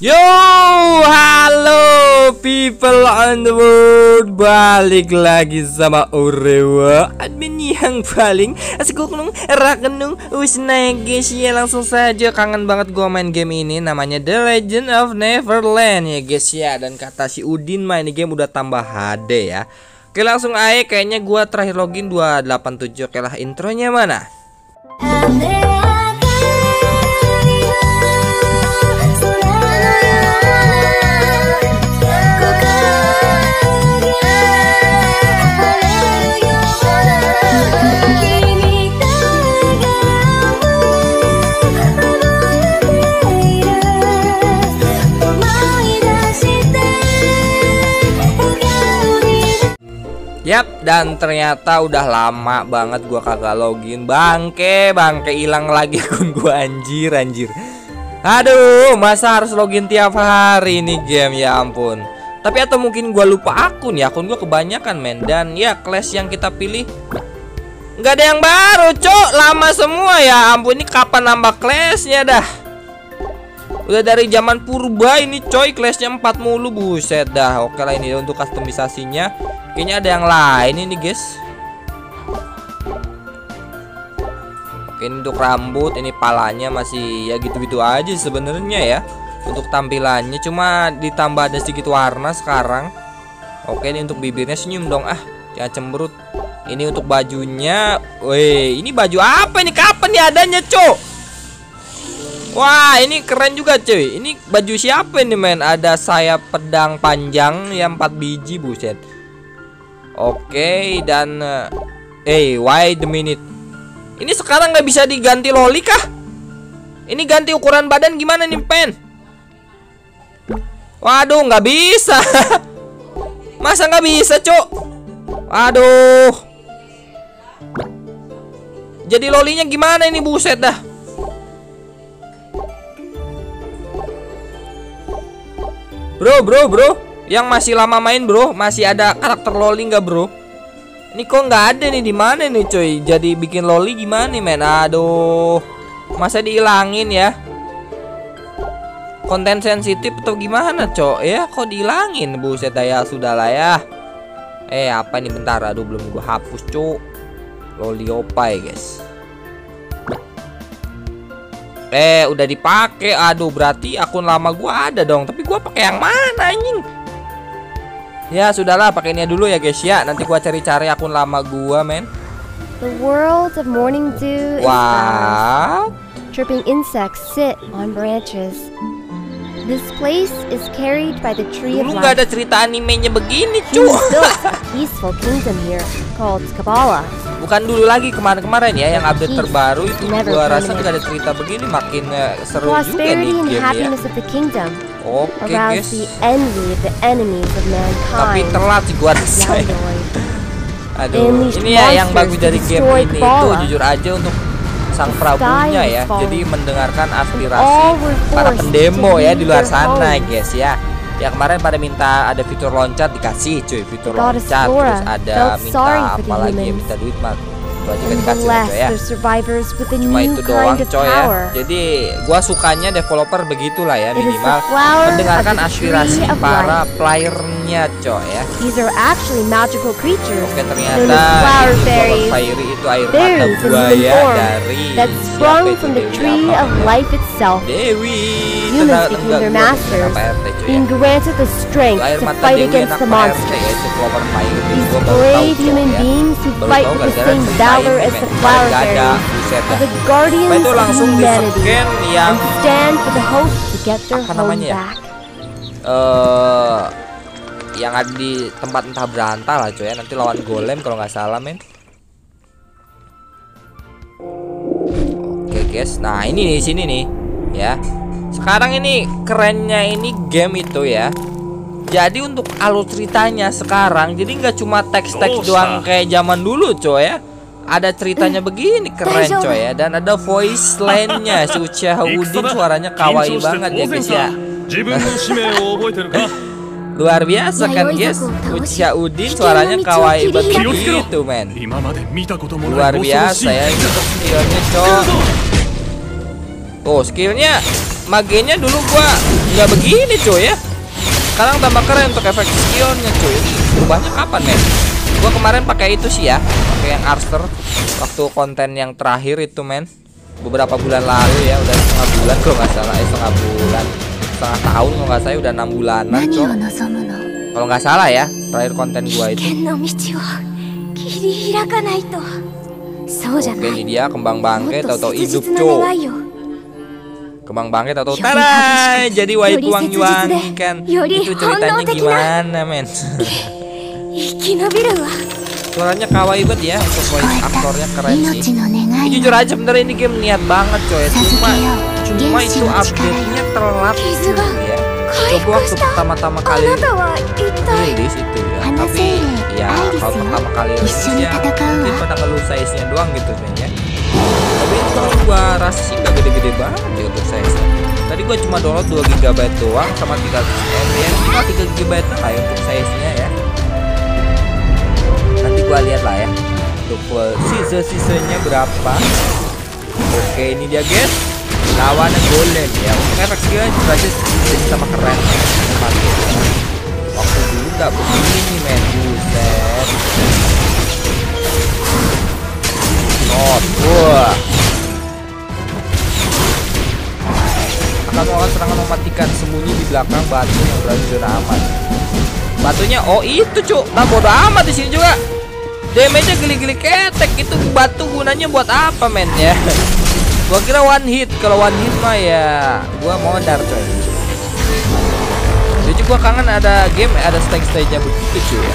Yo, halo people on the world. Balik lagi sama Orewa Admin yang paling asik nung rakenung usna guys. Ya langsung saja. Kangen banget gua main game ini namanya The Legend of Neverland ya guys ya. Dan kata si Udin main game udah tambah HD ya. Oke langsung aja. Kayaknya gua terakhir login 287 Oke lah intronya mana? Yap, dan ternyata udah lama banget gua kagak login. Bangke, bangke hilang lagi akun gua anjir, anjir. Aduh, masa harus login tiap hari ini game ya ampun. Tapi atau mungkin gua lupa akun ya, akun gua kebanyakan men dan ya class yang kita pilih nggak ada yang baru, cok. Lama semua ya. Ampun, ini kapan nambah classnya dah? Udah dari zaman purba ini coy kelasnya 4 mulu buset dah. Oke lah ini untuk customisasinya. Kayaknya ada yang lain ini guys. Oke ini untuk rambut, ini palanya masih ya gitu-gitu aja sebenarnya ya. Untuk tampilannya cuma ditambah ada sedikit warna sekarang. Oke ini untuk bibirnya senyum dong ah, jangan cemberut. Ini untuk bajunya, weh ini baju apa ini kapan nih adanya cok? Wah ini keren juga cuy. Ini baju siapa ini men? Ada sayap pedang panjang yang 4 biji buset. Oke dan Eh hey, wait a minute. Ini sekarang nggak bisa diganti loli kah? Ini ganti ukuran badan gimana nih pen Waduh nggak bisa. Masa nggak bisa cuk? Waduh. Jadi lolinya gimana ini buset dah Bro, bro, bro. Yang masih lama main bro Masih ada karakter loli nggak bro? Ini kok nggak ada nih di mana nih coy Jadi bikin loli gimana nih men? Aduh. Masa dihilangin ya? Konten sensitif atau gimana cok? Ya kok dihilangin? Buset ya sudah lah ya. Eh apa nih? Bentar. Aduh belum gue hapus cok. Loli opai guys Eh, udah dipakai. Aduh, berarti akun lama gua ada dong. Tapi gua pakai yang mana anjing? Ya, sudahlah, pakainya dulu ya, guys ya. Nanti gua cari-cari akun lama gua, men. The world of morning dew wow. Chirping insects sit on branches. This place is carried by the tree Dulu of life. ada cerita animenya begini, He cu. built a peaceful kingdom here called Kabbalah. Bukan dulu lagi kemarin-kemarin ya yang update terbaru itu gua rasa nggak ada cerita begini makin eh, seru juga nih game ya. Oke, guys. enemies of Tapi telat sih gua rasa. Aduh, ini ya yang bagus dari game ini tuh jujur aja untuk sang prabunya ya. Jadi mendengarkan aspirasi para pendemo ya di luar sana guys ya. Ya kemarin pada minta ada fitur loncat dikasih cuy, fitur loncat terus ada minta apa lagi ya minta duit mah kan and dikasih lah, coy ya. the survivors with a Cuma new itu doang kind of coy ya. power. Jadi gua sukanya developer begitulah ya minimal mendengarkan aspirasi para playernya coy ya. These are actually magical creatures Oke ternyata flower fairies. Fairy itu air mata buaya dari that sprung from the tree of life itself, Dewi Humans became their gua masters, being granted the strength to fight against the monsters. ya These Gua brave human beings who fight with the same ceritain valor as the flower dah. are the guardians itu of langsung di scan yang and stand for the hope to get their Apa home namanya ya? back. eh yang ada di tempat entah berantah lah coy ya nanti lawan golem kalau nggak salah men Oke guys, nah ini nih sini nih ya. Sekarang ini kerennya ini game itu ya. Jadi untuk alur ceritanya sekarang jadi nggak cuma teks-teks doang kayak zaman dulu coy ya ada ceritanya begini keren coy ya. Dan ada voice line-nya si Uchiha Udin suaranya kawaii banget ya guys ya. Luar biasa kan guys. Uchiha Udin suaranya kawaii banget gitu men. Luar biasa ya skillnya coy. Oh skillnya. Magenya dulu gua nggak begini coy ya. Sekarang tambah keren untuk efek skillnya coy. Berubahnya kapan men? Gua kemarin pakai itu sih ya, pakai yang Arster waktu konten yang terakhir itu men. Beberapa bulan lalu ya, udah setengah bulan kok nggak salah, eh, setengah bulan, setengah tahun kok nggak salah, udah enam bulanan cok. Kalau nggak salah ya, terakhir konten gua itu. Oke ini dia kembang bangke tau tau hidup cok. kembang bangke atau tarai! jadi waipu wang yuang kan itu ceritanya gimana men? Suaranya kawaii banget ya untuk voice aktornya keren sih. Ini jujur aja bener ini game niat banget coy. Cuma cuma itu update-nya terlambat ya. Coba waktu pertama-tama kali rilis itu ya. Tapi ya kalau pertama kali rilisnya mungkin pada kalau size-nya doang gitu kayaknya. Tapi ini kalau gua rasa sih nggak gede-gede banget ya untuk size-nya. Tadi gua cuma download 2 GB doang sama 300 MB ya. Cuma 3 GB lah ya untuk size-nya ya gua lihat lah ya. Untuk full sisa-sisanya berapa? Oke ini dia guys. Lawannya golem ya. Untuk efek juga sih sama keren. Waktu dulu nggak begini men. Buset. Not wah akan melakukan serangan mematikan. Sembunyi di belakang batu yang berada zona aman batunya oh itu cuk. Nah bodo amat di sini juga damage-nya geli-geli ketek itu batu gunanya buat apa men ya? Gua kira one hit. Kalau one hit mah ya gua modar coy. Jadi gua kangen ada game ada stage stage nya begitu cuy. Ya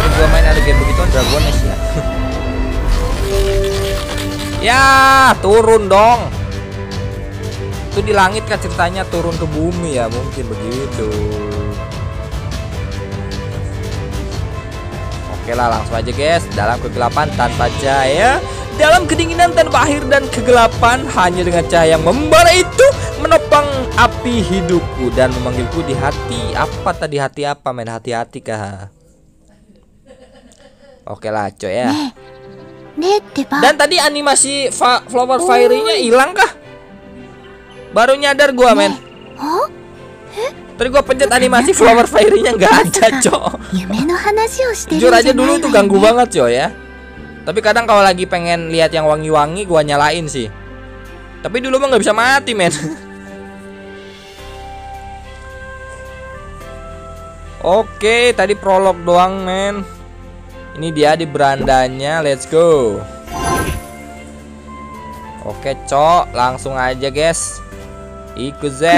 terus gua main ada game begitu Dragon Age ya. Ya turun dong. Itu di langit kan ceritanya turun ke bumi ya mungkin begitu Oke lah langsung aja guys. Dalam kegelapan tanpa cahaya. Dalam kedinginan tanpa akhir dan kegelapan Hanya dengan cahaya yang membara itu Menopang api hidupku Dan memanggilku di hati. Apa tadi hati apa main hati-hati kah? Oke lah coy ya. Dan tadi animasi Flower Fairy-nya hilang kah? Baru nyadar gua men. Tadi gua pencet animasi flower fairy-nya nggak ada, cok. Jujur aja dulu itu ganggu banget, cok ya. Tapi kadang kalau lagi pengen lihat yang wangi-wangi gua nyalain sih. Tapi dulu mah nggak bisa mati, men. Oke, tadi prolog doang, men. Ini dia di berandanya. Let's go. Oke, cok, langsung aja, guys. Ikuze.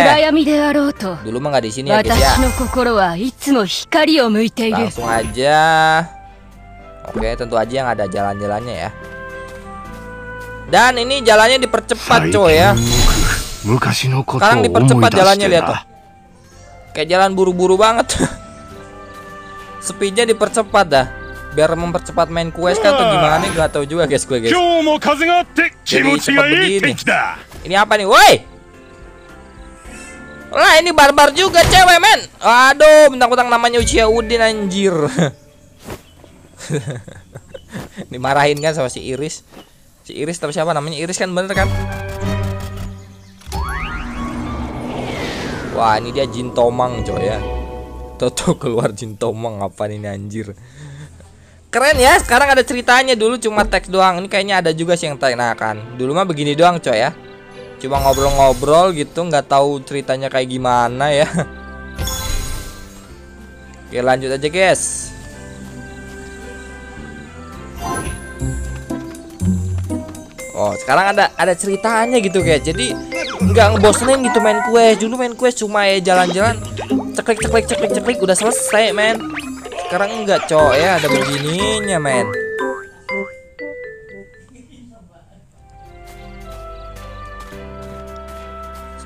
Dulu mah nggak di sini ya guys ya. Langsung aja. Oke, tentu aja yang ada jalan-jalannya ya. Dan ini jalannya dipercepat coy ya. Sekarang dipercepat jalannya lihat tuh. Kayak jalan buru-buru banget. Speednya dipercepat dah biar mempercepat main quest kan atau gimana nih gak tau juga guys gue guys. Jadi. Ini apa nih? Woi! Lah ini barbar juga cewek men. Aduh, bentang-bentang namanya Uchiha Udin anjir. Dimarahin kan sama si Iris. Si Iris tapi siapa namanya? Iris kan bener kan? Wah, ini dia Jin Tomang coy ya. Toto keluar Jin Tomang apa ini anjir. Keren ya, sekarang ada ceritanya dulu cuma teks doang. Ini kayaknya ada juga sih yang tanyakan. Dulu mah begini doang coy ya. Cuma ngobrol-ngobrol gitu, nggak tahu ceritanya kayak gimana ya. Oke, lanjut aja guys. Oh, sekarang ada ada ceritanya gitu guys. Jadi nggak ngebosenin gitu main quest. Dulu main quest cuma ya jalan-jalan ceklik ceklik ceklik ceklik udah selesai, men. Sekarang enggak, cowok ya, ada begininya, men.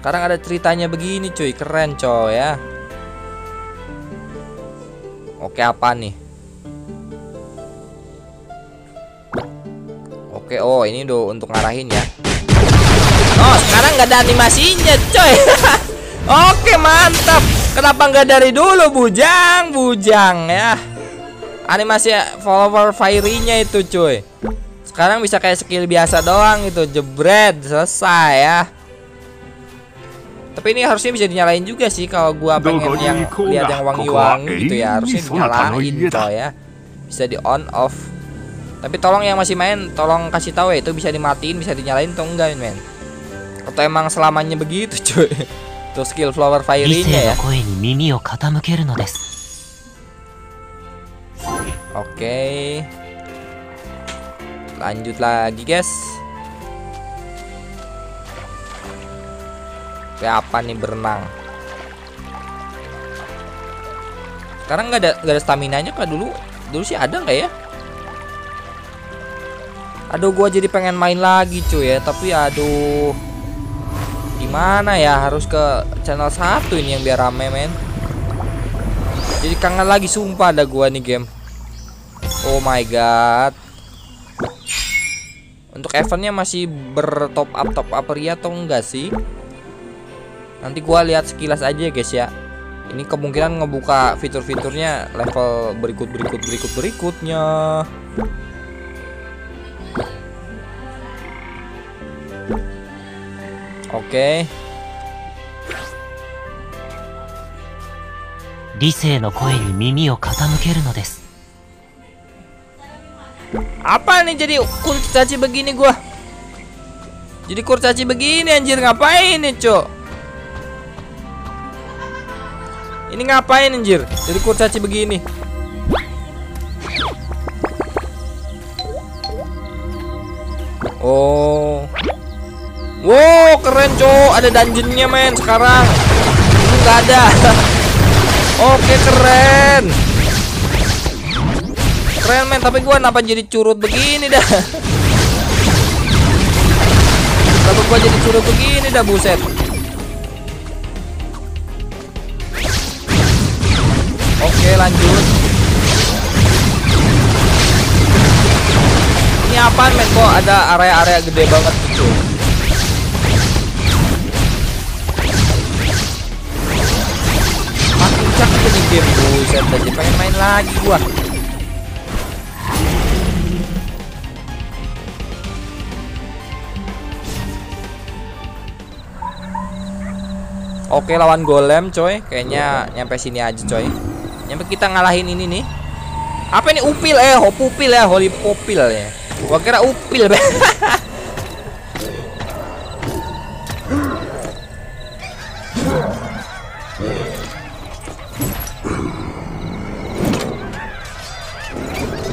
Sekarang ada ceritanya begini, cuy. Keren, cowok ya. Oke, apa nih? Oke, oh ini do untuk ngarahin ya. Oh, sekarang nggak ada animasinya, coy. Oke, mantap. Kenapa nggak dari dulu, bujang, bujang ya? Animasi follower fairy-nya itu, cuy. Sekarang bisa kayak skill biasa doang itu, jebret, selesai ya. Tapi ini harusnya bisa dinyalain juga sih kalau gua pengen yang lihat yang wangi-wangi gitu ya, harusnya dinyalain toh ya. Bisa di on off. Tapi tolong yang masih main, tolong kasih tahu ya itu bisa dimatiin, bisa dinyalain atau enggak, men. Atau emang selamanya begitu, cuy. Itu skill flower fairy-nya ya. Oke. Okay. Lanjut lagi, guys. Kayak apa nih berenang? Sekarang nggak ada nggak ada stamina nya kak dulu. Dulu sih ada nggak ya? Aduh, gua jadi pengen main lagi cuy ya, tapi aduh. Gimana ya? Harus ke channel satu ini yang biar rame, men. Jadi kangen lagi sumpah ada gua nih game. Oh my god. Untuk eventnya masih bertop up top up ria atau enggak sih? Nanti gua lihat sekilas aja guys ya. Ini kemungkinan ngebuka fitur-fiturnya level berikut berikut berikut berikutnya. Oke. 理性の声に耳を傾けるのです Apa nih jadi kurcaci begini gua? Jadi kurcaci begini anjir ngapain nih, Cok? Ini ngapain anjir? Jadi kurcaci begini. Oh. Wow, keren, Cok. Ada dungeonnya, men, sekarang. Dulu nggak ada. Oke, keren. Keren men, tapi gua kenapa jadi curut begini dah? Kenapa gua jadi curut begini dah buset? Oke, lanjut. Ini apaan men kok ada area-area gede banget gitu. Makin cakep ini game buset jadi pengen main lagi gua. Oke lawan golem coy Kayaknya nyampe sini aja coy Nyampe kita ngalahin ini nih. Apa ini upil eh ho pupil ya holy popil ya? Gua kira upil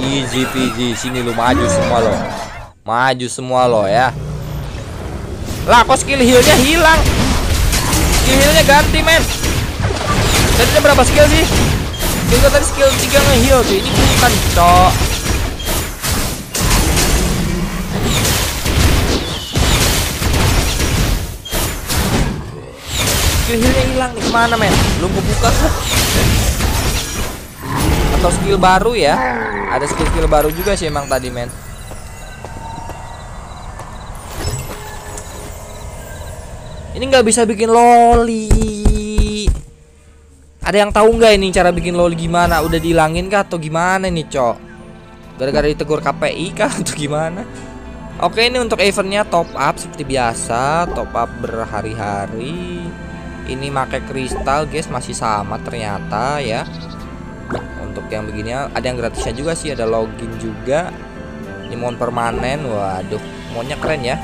Easy peasy Sini lu maju semua lo. Maju semua lo ya. Lah kok skill healnya hilang? Skill healnya ganti men. Ada berapa skill sih? Skill tadi skill 3 nge-heal tuh Ini bukan cok Skill healnya hilang nih ke mana men? Belum kebuka? Atau skill baru ya? Ada skill-skill baru juga sih emang tadi men Ini nggak bisa bikin loli. Ada yang tahu nggak ini cara bikin loli gimana? Udah dihilangin kah atau gimana nih, Cok? Gara-gara ditegur KPI kah atau gimana? Oke, ini untuk eventnya top up seperti biasa, top up berhari-hari. Ini pakai kristal, guys, masih sama ternyata ya. Untuk yang begini ada yang gratisnya juga sih, ada login juga. Ini mon permanen. Waduh, monnya keren ya.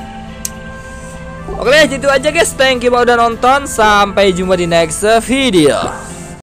Oke, itu aja guys. Thank you udah nonton. Sampai jumpa di next video.